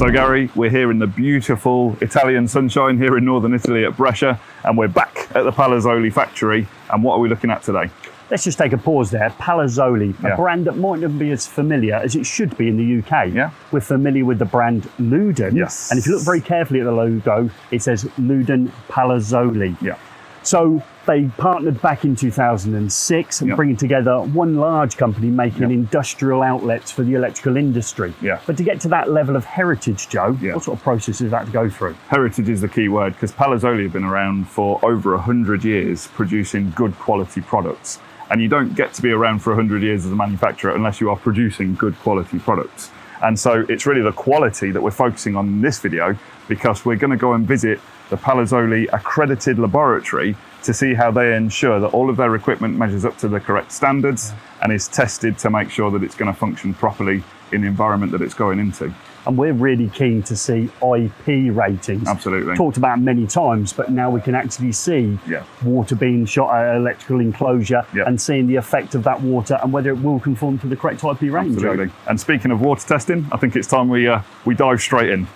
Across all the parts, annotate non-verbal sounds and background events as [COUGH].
So Gary, we're here in the beautiful Italian sunshine here in northern Italy at Brescia, and we're back at the Palazzoli factory. And what are we looking at today? Let's just take a pause there. Palazzoli, a Yeah. brand that might not be as familiar as it should be in the UK. Yeah. We're familiar with the brand Lewden. Yes. And if you look very carefully at the logo, it says Lewden Palazzoli. Yeah. So they partnered back in 2006, Yeah. bringing together one large company making Yeah. industrial outlets for the electrical industry. Yeah. But to get to that level of heritage, Joe, Yeah. what sort of process is that to go through? Heritage is the key word because Palazzoli have been around for over 100 years producing good quality products. And you don't get to be around for 100 years as a manufacturer unless you are producing good quality products. And so it's really the quality that we're focusing on in this video because we're going to go and visit the Palazzoli accredited laboratory to see how they ensure that all of their equipment measures up to the correct standards and is tested to make sure that it's going to function properly in the environment that it's going into. And we're really keen to see IP ratings. Absolutely. Talked about many times, but now we can actually see Yeah. water being shot at an electrical enclosure Yeah. and seeing the effect of that water and whether it will conform to the correct IP range. Absolutely. And speaking of water testing, I think it's time we uh, we dive straight in.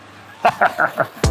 [LAUGHS]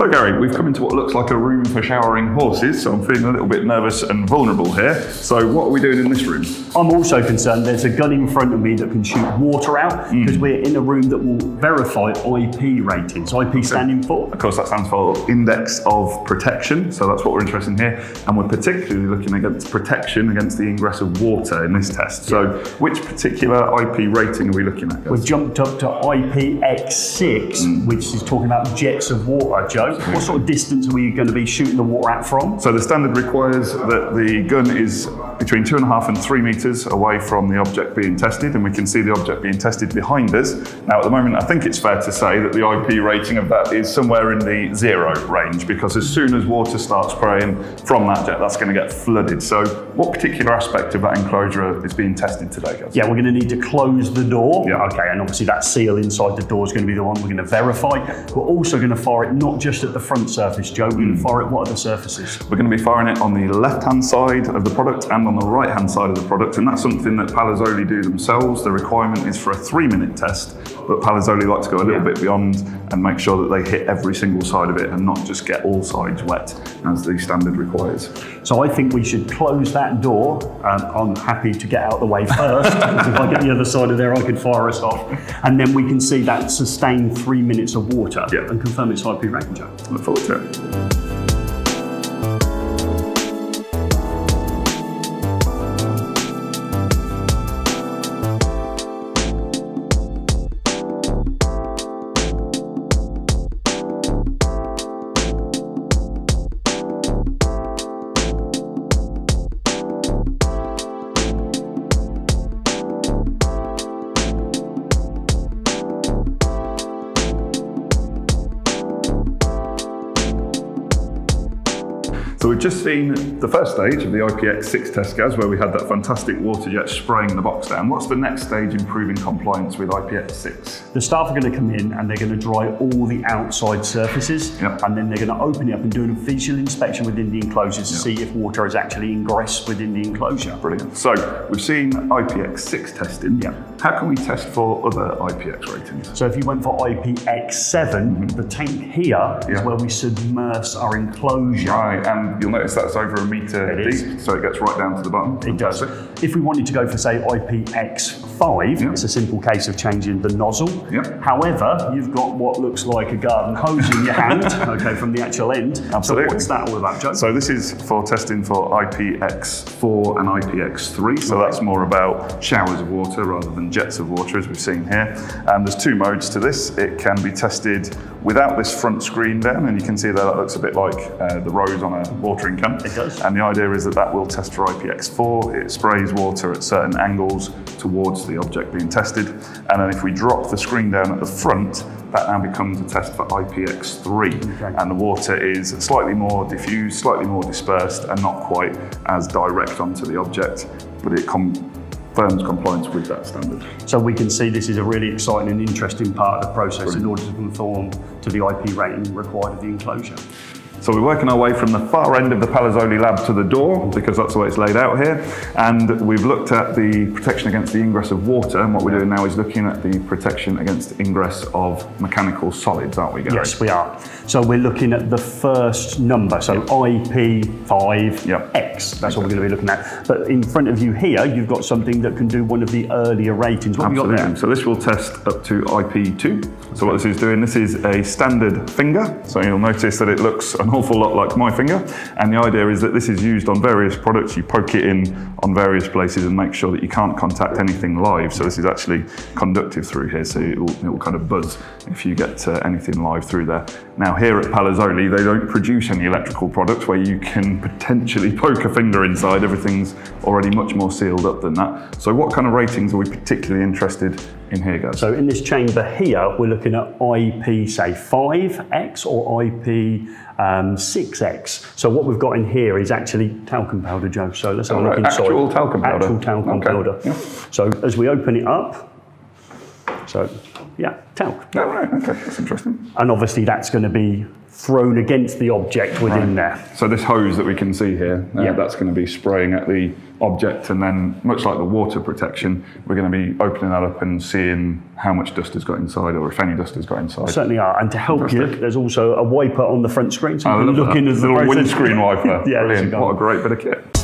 So Gary, we've come into what looks like a room for showering horses, so I'm feeling a little bit nervous and vulnerable here. So what are we doing in this room? I'm also concerned there's a gun in front of me that can shoot water out because we're in a room that will verify IP ratings. IP standing for? Of course, that stands for Index of Protection, so that's what we're interested in here. And we're particularly looking against protection against the ingress of water in this test. So which particular IP rating are we looking at? guys? We've jumped up to IPX6, Hmm. which is talking about jets of water. Joe, what sort of distance are we going to be shooting the water at from? So the standard requires that the gun is between two and a half and three meters away from the object being tested, and we can see the object being tested behind us. Now, at the moment, I think it's fair to say that the IP rating of that is somewhere in the zero range, because as soon as water starts spraying from that jet, that's going to get flooded. So, what particular aspect of that enclosure is being tested today, guys? Yeah, we're going to need to close the door. Yeah. Okay, and obviously that seal inside the door is going to be the one we're going to verify. We're also going to fire it not just at the front surface, Joe. We're going Hmm. to fire it what are the surfaces? We're going to be firing it on the left-hand side of the product and on the right-hand side of the product, and that's something that Palazzoli do themselves. The requirement is for a three-minute test, but Palazzoli like to go a little bit beyond and make sure that they hit every single side of it and not just get all sides wet, as the standard requires. So I think we should close that door. Um, I'm happy to get out the way first. [LAUGHS] if I get the other side of there, I could fire us off. And then we can see that sustained three minutes of water Yeah. and confirm its IP rating, Joe. Look forward to it. So we've just seen the first stage of the IPX6 test gas where we had that fantastic water jet spraying the box down. What's the next stage in proving compliance with IPX6? The staff are going to come in and they're going to dry all the outside surfaces Yep. and then they're going to open it up and do a visual inspection within the enclosure to see if water has actually ingressed within the enclosure. Brilliant. So we've seen IPX6 testing. Yeah. How can we test for other IPX ratings? So if you went for IPX7, mm-hmm. the tank here is where we submerge our enclosure. Right, and you'll notice that's over a metre It deep, is. so it gets right down to the bottom. It does. If we wanted to go for, say, IPX5, Yeah. it's a simple case of changing the nozzle. Yeah. However, you've got what looks like a garden hose in your hand, [LAUGHS] okay, from the actual end. Absolutely. So what's that all about, Joe? So this is for testing for IPX4 and IPX3. So that's more about showers of water rather than jets of water, as we've seen here. And there's two modes to this. It can be tested without this front screen down, and you can see there that looks a bit like uh, the rose on a watering can. It does. And the idea is that that will test for IPX4. It sprays water at certain angles towards the object being tested. And then if we drop the screen down at the front, that now becomes a test for IPX3. Okay. And the water is slightly more diffused, slightly more dispersed, and not quite as direct onto the object, but it com- firm's compliance with that standard. So we can see this is a really exciting and interesting part of the process in order to conform to the IP rating required of the enclosure. So we're working our way from the far end of the Palazzoli lab to the door, because that's the way it's laid out here. And we've looked at the protection against the ingress of water. And what we're doing now is looking at the protection against ingress of mechanical solids, aren't we, Gary? Yes, we are. So we're looking at the first number, so IP5X. Yep. That's what we're going to be looking at. But in front of you here, you've got something that can do one of the earlier ratings. What have you got Absolutely. there? So this will test up to IP2. So what this is doing, this is a standard finger. So you'll notice that it looks an awful lot like my finger. And the idea is that this is used on various products. You poke it in on various places and make sure that you can't contact anything live. So this is actually conductive through here. So it will, it will kind of buzz if you get uh, anything live through there. Now here at Palazzoli, they don't produce any electrical products where you can potentially [LAUGHS] poke a finger inside. Everything's already much more sealed up than that. So what kind of ratings are we particularly interested in here, guys? So in this chamber here, we're looking at IP, say 5x or IP um, 6x. So what we've got in here is actually talcum powder, Joe. So let's have a Oh, look right. inside. Actual talcum powder. Actual talcum Okay. powder. Yeah. So as we open it up, so yeah, talc. Oh, right. Okay, that's interesting. And obviously that's going to be thrown against the object within there. So this hose that we can see here, uh, Yeah. that's going to be spraying at the object, and then much like the water protection, we're going to be opening that up and seeing how much dust has got inside, or if any dust has got inside. Certainly are. And to help you, there's also a wiper on the front screen. So you love can look that. in as the little process- windscreen wiper. [LAUGHS] yeah, you. What a great bit of kit.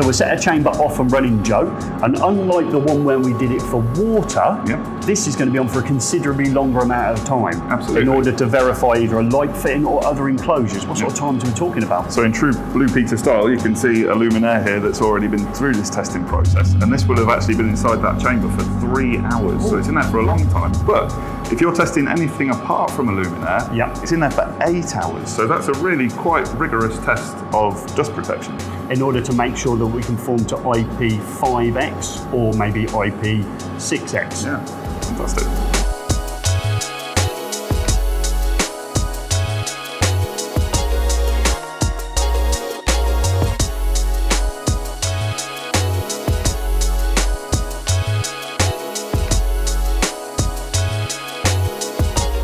So we set a chamber off and running, Joe. And unlike the one where we did it for water, Yep. this is going to be on for a considerably longer amount of time. Absolutely. In order to verify either a light fitting or other enclosures. What sort of times are we talking about? So in true Blue Peter style, you can see a luminaire here that's already been through this testing process. And this will have actually been inside that chamber for three hours. So it's in there for a long time. But if you're testing anything apart from a luminaire, Yep. it's in there for eight hours. So that's a really quite rigorous test of dust protection. In order to make sure that we conform to IP5X or maybe IP6X. Yeah, fantastic.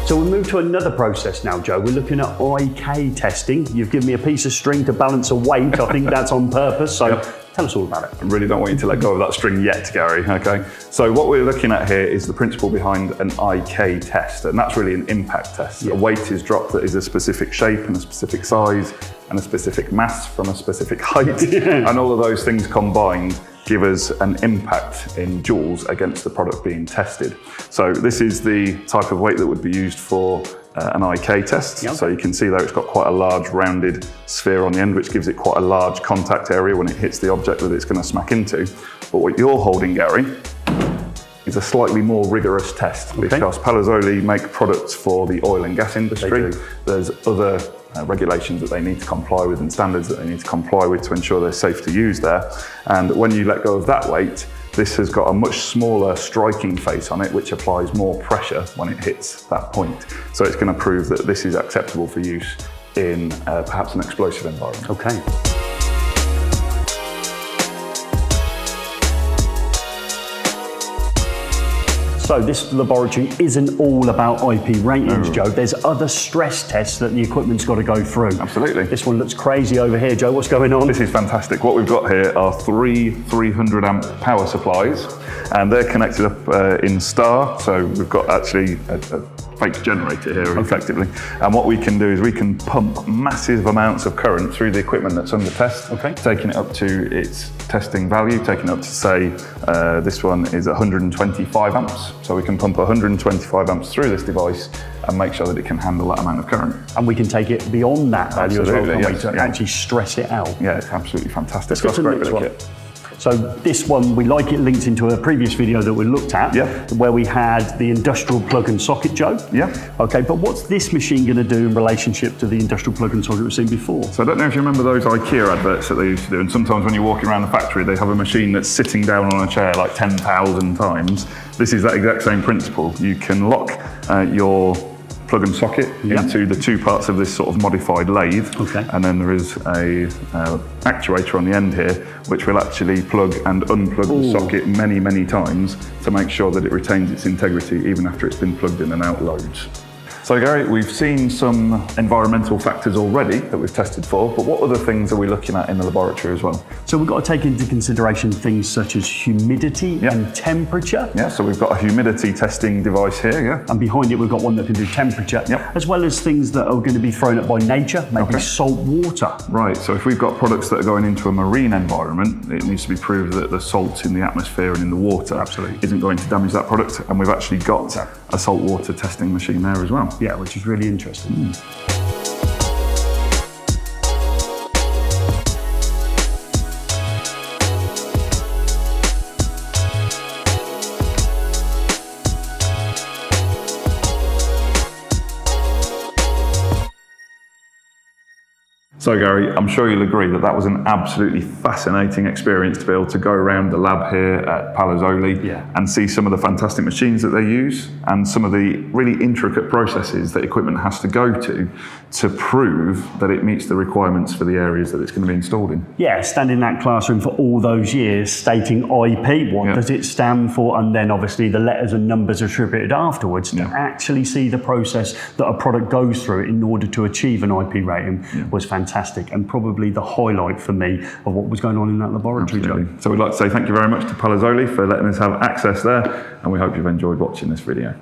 So we move to another process now, Joe. We're looking at IK testing. You've given me a piece of string to balance a weight. I think that's on purpose. So Yep. tell us all about it. I really don't want you to let go of that string yet, Gary. Okay. So what we're looking at here is the principle behind an IK test, and that's really an impact test. A weight is dropped that is a specific shape and a specific size and a specific mass from a specific height, [LAUGHS] and all of those things combined give us an impact in joules against the product being tested. So this is the type of weight that would be used for uh, an IK test. Yep. So you can see there it's got quite a large rounded sphere on the end, which gives it quite a large contact area when it hits the object that it's going to smack into. But what you're holding, Gary, is a slightly more rigorous test because Palazzoli make products for the oil and gas industry. There's other uh, regulations that they need to comply with and standards that they need to comply with to ensure they're safe to use there. And when you let go of that weight, this has got a much smaller striking face on it, which applies more pressure when it hits that point. So it's going to prove that this is acceptable for use in uh, perhaps an explosive environment. Okay. So this laboratory isn't all about IP ratings, Joe. There's other stress tests that the equipment's got to go through. Absolutely. This one looks crazy over here, Joe. What's going on? This is fantastic. What we've got here are three 300 amp power supplies, and they're connected up uh, in star. So we've got actually a, a fake generator here, effectively. And what we can do is we can pump massive amounts of current through the equipment that's under test, Okay. taking it up to its testing value, taking it up to say uh, this one is 125 amps. So we can pump 125 amps through this device and make sure that it can handle that amount of current. And we can take it beyond that value as well, Absolutely, can't we, to yeah. actually stress it out. Yeah, it's absolutely fantastic. Let's go to the next one. kit. So this one, we like it linked into a previous video that we looked at, where we had the industrial plug and socket, Joe. Yep. Okay, but what's this machine going to do in relationship to the industrial plug and socket we've seen before? So I don't know if you remember those IKEA adverts that they used to do, and sometimes when you're walking around the factory, they have a machine that's sitting down on a chair like 10,000 times. This is that exact same principle. You can lock uh, your plug and socket Yeah. into the two parts of this sort of modified lathe, Okay. and then there is a uh, actuator on the end here, which will actually plug and unplug the socket many, many times to make sure that it retains its integrity even after it's been plugged in and out loads. So Gary, we've seen some environmental factors already that we've tested for, but what other things are we looking at in the laboratory as well? So we've got to take into consideration things such as humidity Yeah. and temperature. Yeah, so we've got a humidity testing device here, yeah? And behind it, we've got one that can do temperature, Yep. as well as things that are going to be thrown up by nature, maybe Okay. salt water. Right, so if we've got products that are going into a marine environment, it needs to be proved that the salt in the atmosphere and in the water Absolutely. isn't going to damage that product, and we've actually got a salt water testing machine there as well. Yeah, which is really interesting. Hmm. So, Gary, I'm sure you'll agree that that was an absolutely fascinating experience to be able to go around the lab here at Palazzoli Yeah. and see some of the fantastic machines that they use and some of the really intricate processes that equipment has to go to to prove that it meets the requirements for the areas that it's going to be installed in. Yeah, stand in that classroom for all those years stating IP, what Yeah. does it stand for, and then obviously the letters and numbers attributed afterwards to actually see the process that a product goes through in order to achieve an IP rating was fantastic and probably the highlight for me of what was going on in that laboratory, Joe. So, we'd like to say thank you very much to Palazzoli for letting us have access there, and we hope you've enjoyed watching this video.